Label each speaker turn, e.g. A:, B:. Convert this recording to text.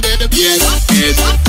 A: the, the,